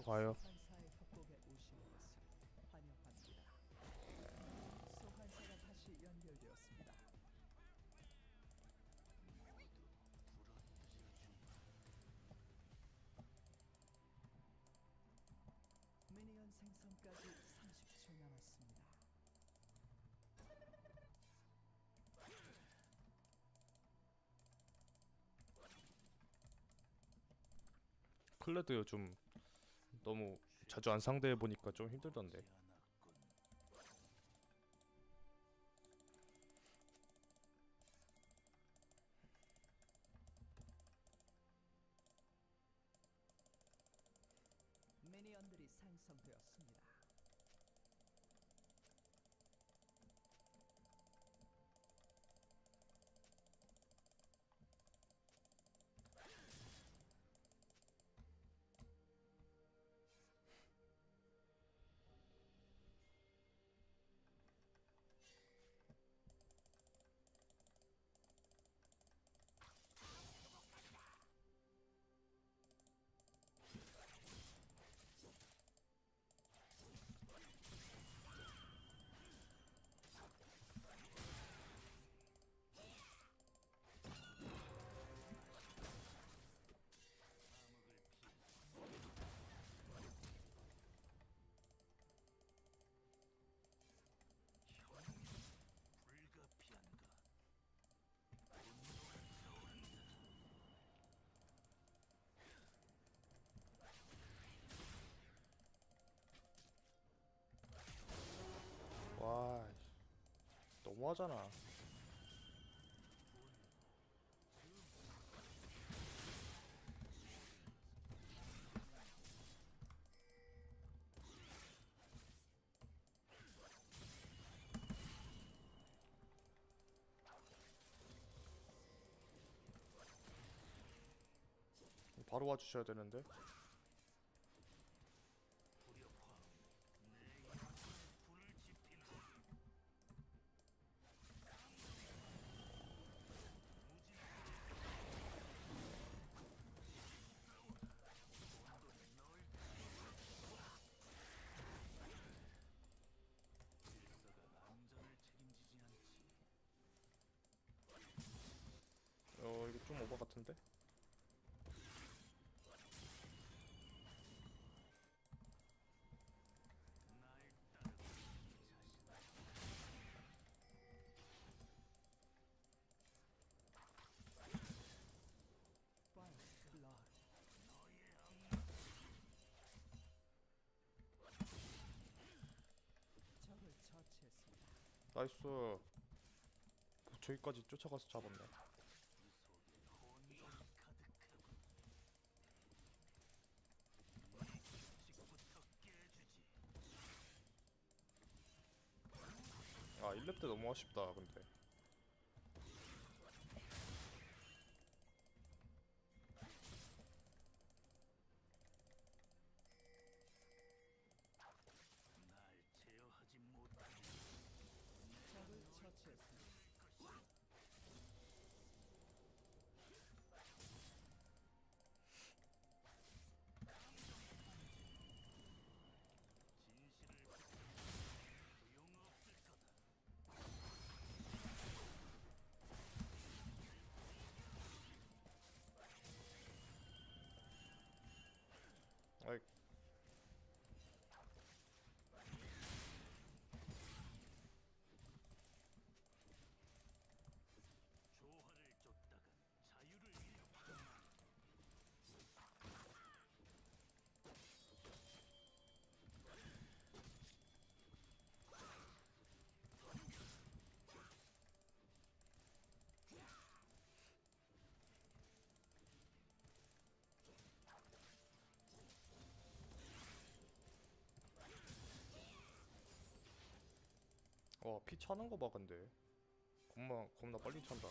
또 가요. 미니언 생성까지 30초 남았습니다. 클레드 요즘 너무 자주 안 상대해 보니까 좀 힘들던데. 너무하잖아. 바로 와주셔야 되는데. 불협화 내 영혼에 불을 지핀다. 질서가 안전을 책임지지 않지. 어 이거 좀 오버 같은데? 날 따르고 자신 First Blood. 적을 처치 했습니다. 나이스. 저기까지 쫓아가서 잡았네. 속에 혼돈이 가득하고 규칙부터 깨주지. 아 1렙 때 너무 아쉽다 근데. 날 제어하지 못하게 적을 처치했습니다. 와피 차는 거 봐 근데. 겁나 겁나 빨리 찬다.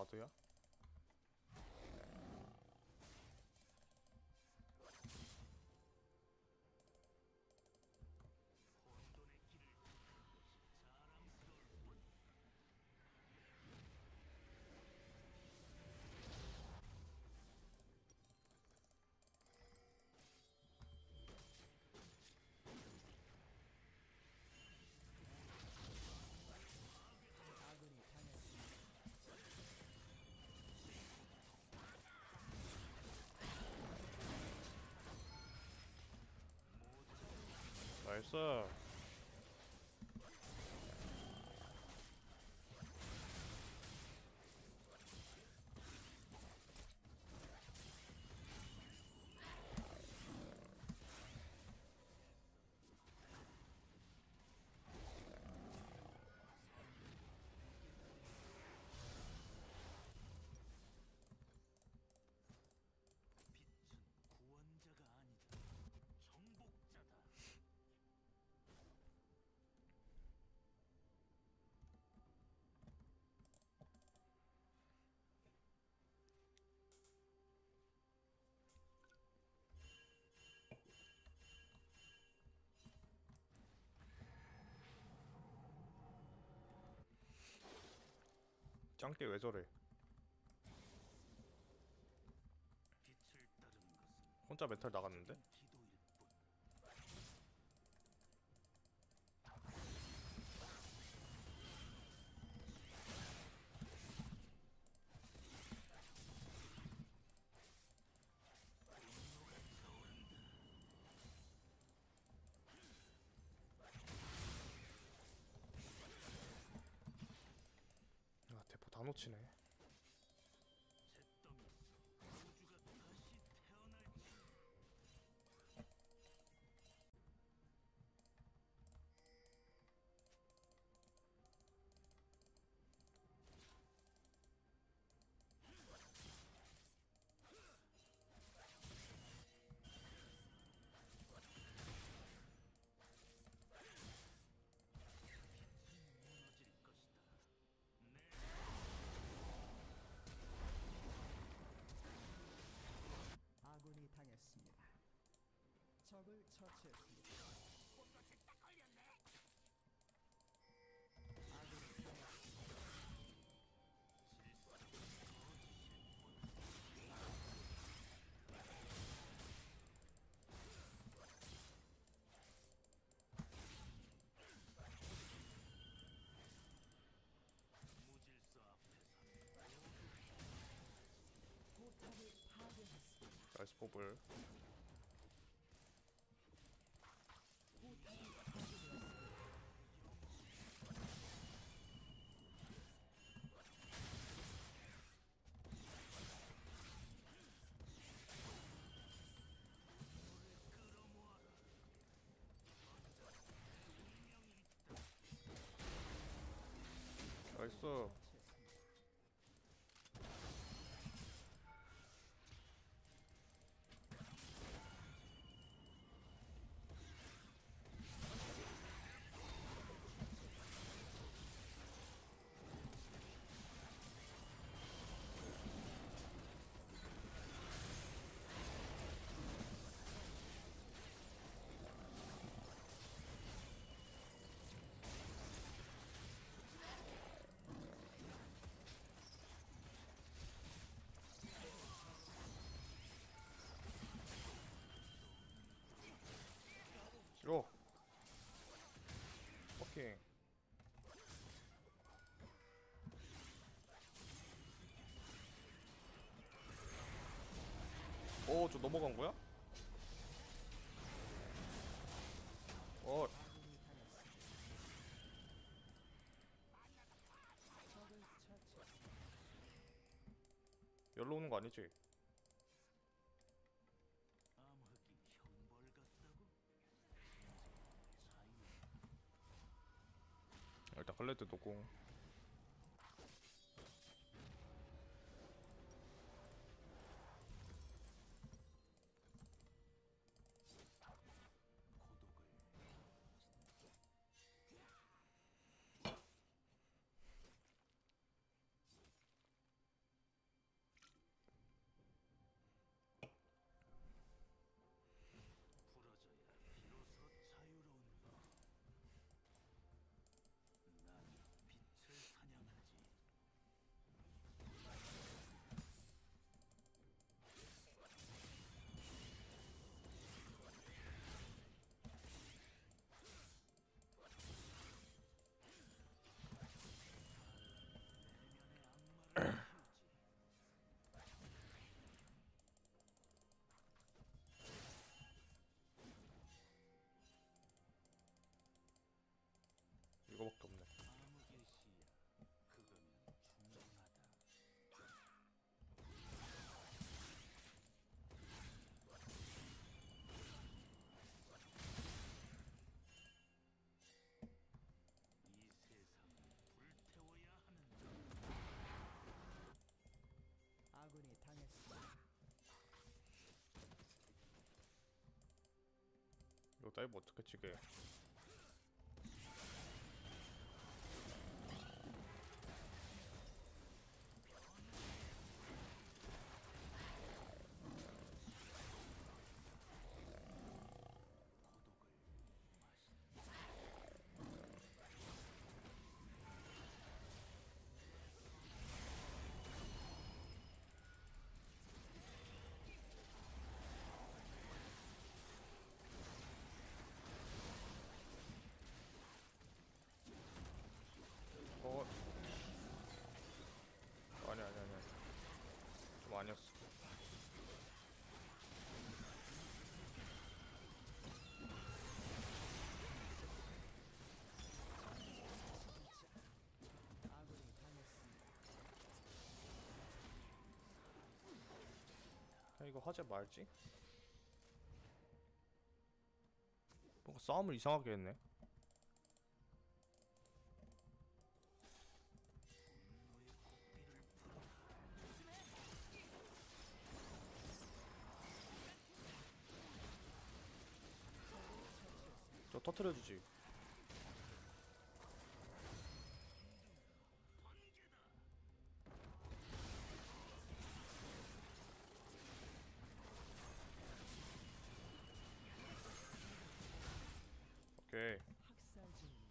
와드야? sir. 짱깨 왜 저래 혼자 메탈 나갔는데? 맞추네. 적을 처치했습니다. 나이스 포블 so 넘어간 거야? 어. 열로 오는 거 아니지? 아, 일단 걸레트 놓고 다이브 어떻게 치게? 어 아니 아니 아니 좀 아니었어 아군이 당했습니다. 야, 이거 하지 말지? 뭔가 싸움을 이상하게 했네. 저 터트려주지 오케이 학살 중입니다.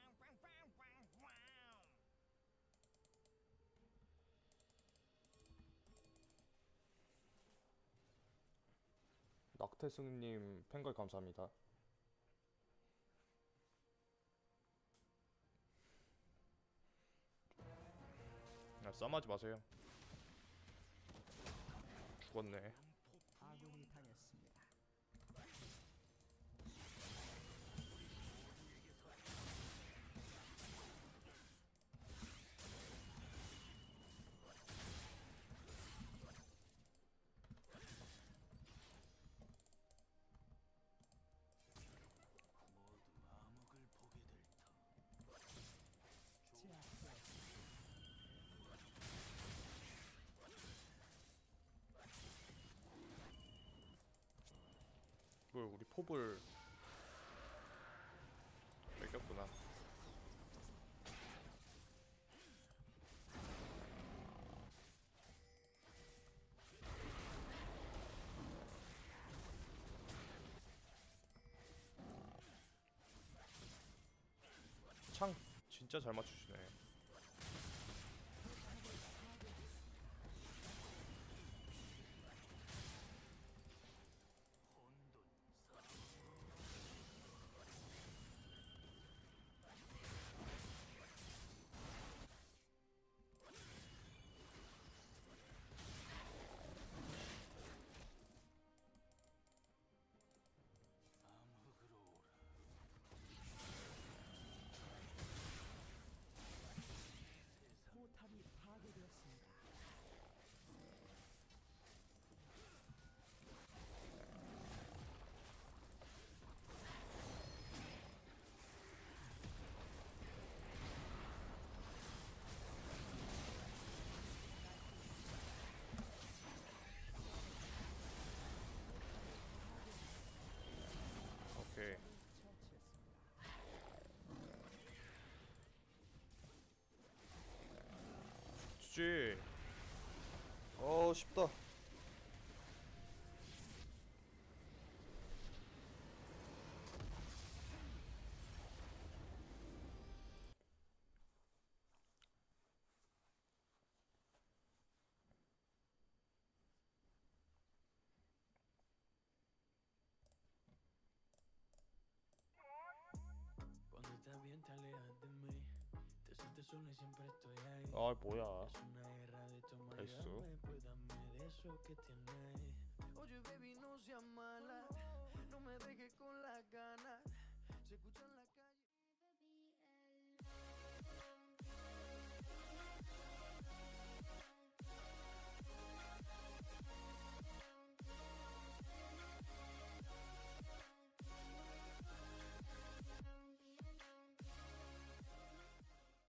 변화의 바람이다. 낙태승님 팬걸 감사합니다. 야 싸움하지 마세요. 죽었네 뭘 우리 포블 뺏겼구나. 창 진짜 잘 맞추시네 주지 어 쉽다 solo y siempre estoy ahí. Ay, puya. Es una guerra de tomar eso. Pues dame de eso que tienes. Oye, baby, no seas mala. No me dejes con la gana.